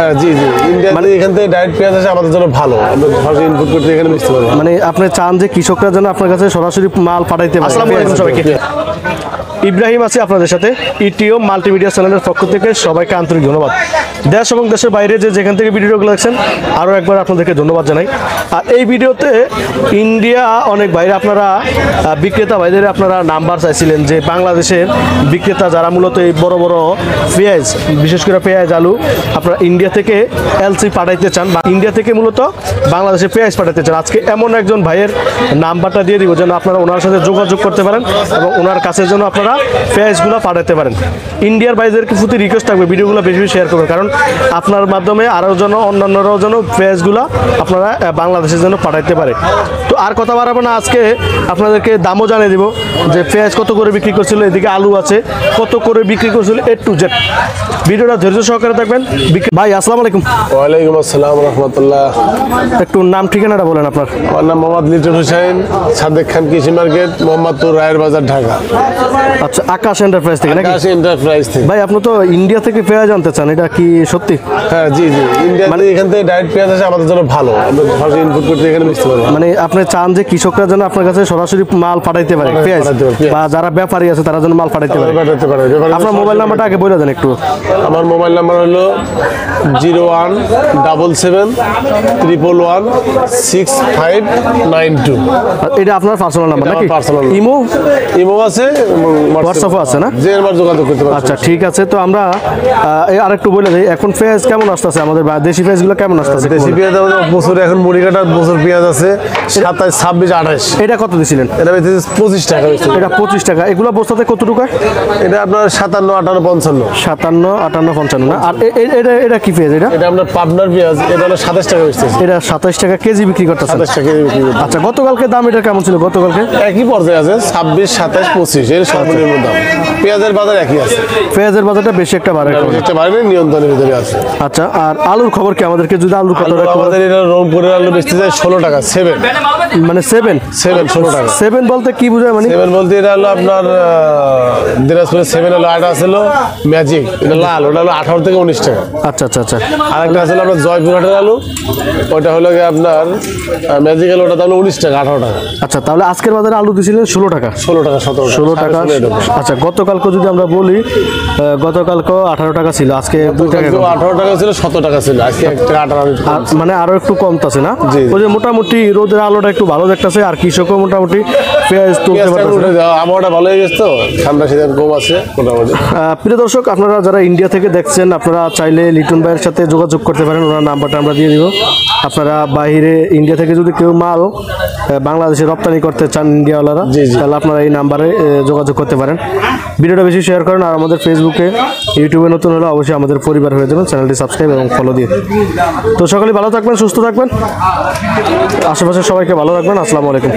হ্যাঁ, জি জি। মানে এখান থেকে ডাইরেক্ট পেঁয়াজ আসে আমাদের জন্য ভালো। আমরা সরাসরি ইনপুট করতে এখানে বেচতে পারব। মানে আপনি চান যে কৃষকরা যেন আপনার কাছে সরাসরি মাল পাঠাইতে পারে। আসসালামু আলাইকুম সবাইকে। ইব্রাহিম আছে আপনাদের সাথে ইটিও মাল্টিমিডিয়া চ্যানেলের পক্ষ থেকে সবাইকে আন্তরিক ধন্যবাদ। দেশ এবং দেশের বাইরে যে যেখান থেকে ভিডিওগুলো দেখছেন আরও একবার আপনাদেরকে ধন্যবাদ জানাই। আর এই ভিডিওতে ইন্ডিয়া অনেক বাইরে আপনারা বিক্রেতা ভাইদের আপনারা নাম্বার চাইছিলেন যে বাংলাদেশের বিক্রেতা যারা মূলত এই বড় বড় পেঁয়াজ বিশেষ করে পেঁয়াজ আলু আপনারা ইন্ডিয়া থেকে এলসি পাঠাইতে চান বা ইন্ডিয়া থেকে মূলত বাংলাদেশে পেঁয়াজ পাঠাতে চান। আজকে এমন একজন ভাইয়ের নাম্বারটা দিয়ে দিব যেন আপনারা ওনার সাথে যোগাযোগ করতে পারেন এবং ওনার কাছে যেন আপনারা পেঁয়াজগুলো পাঠাতে পারেন। ইন্ডিয়ার ভাইদেরকে প্রতি রিকোয়েস্ট থাকবে, ভিডিওগুলো বেশি বেশি শেয়ার করবেন। কারণ আপনার মাধ্যমে আরও যেন অন্যান্যরাও যেন পেঁয়াজগুলো আপনারা বাংলাদেশের জন্য পাঠাইতে পারে। তো আর কথা বাড়াবো না, আজকে আপনাদেরকে দামও জানিয়ে দিব যে পেঁয়াজ কত করে বিক্রি করছিল, এদিকে আলু আছে, কত করে বিক্রি করছিল এ টু জেড ভিডিওটা ধৈর্য সহকারে থাকবেন ভাই আসসালামু আলাইকুম। ওয়ালাইকুম আসসালাম রহমতুল্লাহ। একটু নাম ঠিকানাটা বলেন আপনার। আমার নাম মোহাম্মদ লিটন হোসেন সাদেক খান কৃষি মার্কেট মোহাম্মদপুর রায়ের বাজার ঢাকা। আচ্ছা আকাশ এন্টারপ্রাইজ থেকে নাকি? আকাশ এন্টারপ্রাইজ থেকে। ভাই আপনি তো ইন্ডিয়া থেকে পেঁয়াজ আনতে চান এটা কি সত্যি? হ্যাঁ জি জি। ইন্ডিয়া মানে এখান থেকে ডাইরেক্ট পেঁয়াজ আসে আমাদের জন্য ভালো। আমরা ইনপুট করতে এখানে বেচতে পারব। মানে আপনি চান যে কৃষকরা যেন আপনার কাছে সরাসরি মাল পাঠাইতে পারে পেঁয়াজ? পাঠাইতে। বা যারা ব্যাপারী আছে তারা যেন মাল পাঠাইতে পারে। পাঠাতে পারে আপনার মোবাইল নাম্বারটা আগে বলে দেন একটু। আমার মোবাইল নাম্বার হলো zero one double seven triple one six five nine two. এটা আপনার পার্সোনাল নাম্বার নাকি? number। ইমো ইমো আছে হোয়াটসঅ্যাপও আছে। না? যে আমার যোগাযোগ করতে পারবে আচ্ছা ঠিক আছে। তো আমরা এই আরেকটু বলে দিই এখন পেঁয়াজ কেমন আসতেছে আমাদের দেশি পেঁয়াজগুলো কেমন আসতেছে দেশি পেঁয়াজ আমাদের বছরে এখন মুড়ি কাটার বছর পেঁয়াজ আছে সাতাশ ছাব্বিশ আঠাশ। এটা কত দিছিলেন? এটা পঁচিশ টাকা। এটা পঁচিশ টাকা। এগুলো বস্তাতে কত টাকা এটা আপনার সাতান্ন আটান্ন পঞ্চান্ন। সাতান্ন আটান্ন পঞ্চান্ন না? আর এটা এটা কি পেঁয়াজ এটা? এটা পাবনার পেঁয়াজ এটা হলো সাতাশ টাকা বেচতেছে এটা সাতাশ টাকা কেজি বিক্রি করতেছে সাতাশ টাকা কেজি বিক্রি করতে। আচ্ছা গতকালকে দাম এটা কেমন ছিল? গতকালকে? একই পর্যায়ে আছে ছাব্বিশ সাতাশ পঁচিশ এর সর্বনিম্ন দাম। পেঁয়াজের বাজার একই আছে। পেঁয়াজের বাজারটা বেশি একটা বাড়ে এখন। একটা বাড়িনি নিয়ন্ত্রণের ভিতরে আছে। আচ্ছা আর আলুর খবর কি আমাদেরকে যদি আলুর কত আমাদের এটা রংপুরের আলু বেচতে যায় ষোলো টাকা সেভেন মানে সেভেন সেভেন ষোলো টাকা। সেভেন বলতে কি বোঝায় মানে? সেভেন বলতে এটা হলো আপনার দিনাজপুরের সেভেন হলো আটা ছিল ম্যাজিক এটা লাল ওটা হলো আঠারো থেকে উনিশ টাকা। আচ্ছা আচ্ছা আচ্ছা আর একটা আছে আপনার জয়পুরহাটের আলু। ওইটা হলো গিয়ে আপনার ম্যাজিক আলু ওটা তাহলে উনিশ টাকা আঠারো টাকা। আচ্ছা তাহলে আজকের বাজারে আলু দিয়েছিলেন ষোলো টাকা। ষোলো টাকা সতেরো ষোলো টাকা। আচ্ছা গতকালকে যদি আমরা বলি গতকালকে আঠারো টাকা ছিল আজকে দুই টাকা। আঠারো টাকা ছিল সতেরো টাকা ছিল আজকে মানে আরও একটু কমতাছে না। ওই যে মোটামুটি রোদের আলোটা একটু ভালো দেখতেছে আর কৃষকও মোটামুটি পেঁয়াজ তুলতে পারতেছে আবহাওয়াটা ভালো হয়ে গেছে তো? ঠান্ডা শীতের কম আছে মোটামুটি। প্রিয় দর্শক আপনারা যারা ইন্ডিয়া থেকে দেখছেন আপনারা চাইলে লিটন ভাইয়ের সাথে যোগাযোগ করতে পারেন ওনার নাম্বারটা আমরা দিয়ে দিব। আপনারা বাইরে ইন্ডিয়া থেকে যদি কেউ মাল বাংলাদেশে রপ্তানি করতে চান ইন্ডিয়াওয়ালারা। তাহলে আপনারা এই নাম্বারে যোগাযোগ করতে পারেন। ভিডিওটা বেশি শেয়ার করেন আর আমাদের ফেসবুকে ইউটিউবে নতুন হলে অবশ্যই আমাদের পরিবার হয়ে যাবেন চ্যানেলটি সাবস্ক্রাইব এবং ফলো দিয়ে তো সকলে ভালো থাকবেন সুস্থ থাকবেন। আশেপাশে সবাইকে ভালো রাখবেন আসসালামু আলাইকুম।